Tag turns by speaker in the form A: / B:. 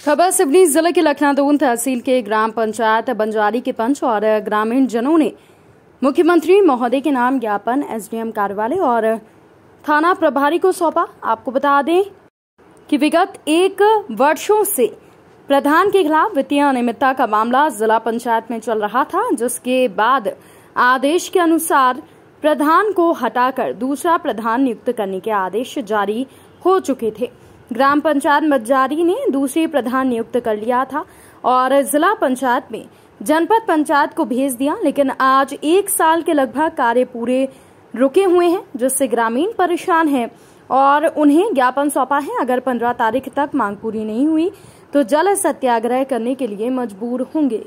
A: खबर, सिवनी ज़िले के लखनादून तहसील के ग्राम पंचायत बंजारी के पंच और ग्रामीण जनों ने मुख्यमंत्री महोदय के नाम ज्ञापन, एसडीएम कार्यालय और थाना प्रभारी को सौंपा। आपको बता दें कि विगत एक वर्षों से प्रधान के खिलाफ वित्तीय अनियमितता का मामला जिला पंचायत में चल रहा था, जिसके बाद आदेश के अनुसार प्रधान को हटाकर दूसरा प्रधान नियुक्त करने के आदेश जारी हो चुके थे। ग्राम पंचायत मज्जारी ने दूसरे प्रधान नियुक्त कर लिया था और जिला पंचायत में जनपद पंचायत को भेज दिया, लेकिन आज एक साल के लगभग कार्य पूरे रुके हुए हैं, जिससे ग्रामीण परेशान हैं और उन्हें ज्ञापन सौंपा है। अगर पंद्रह तारीख तक मांग पूरी नहीं हुई तो जल सत्याग्रह करने के लिए मजबूर होंगे।